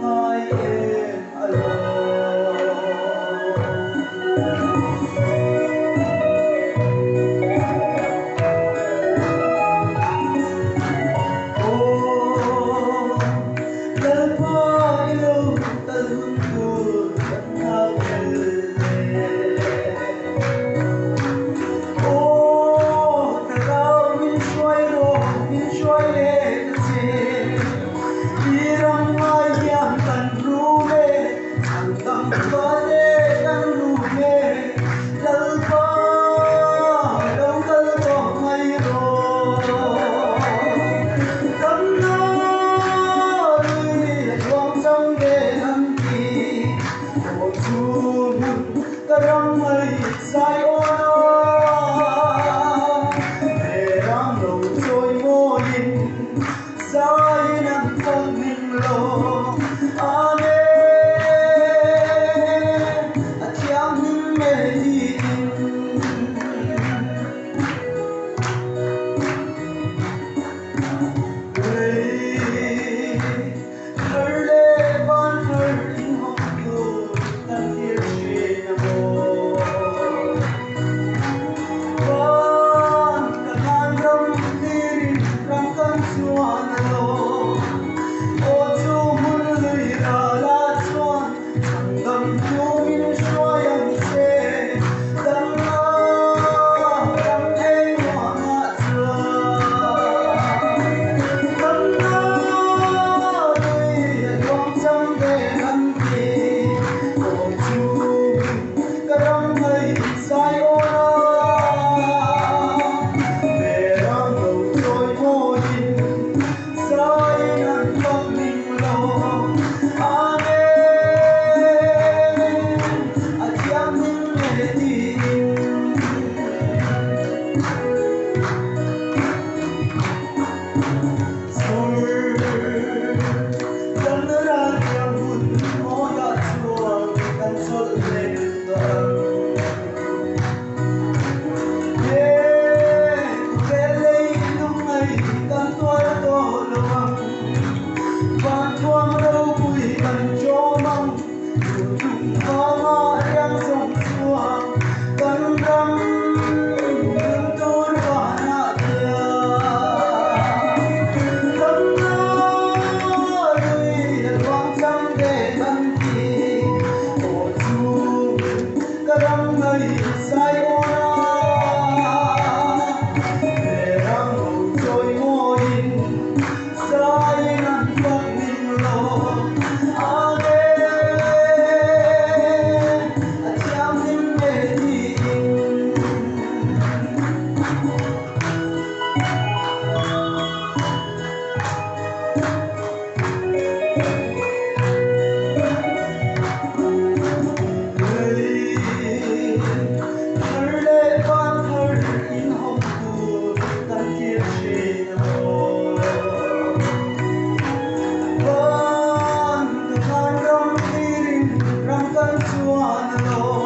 Loài khi Sayonara Oh. one know.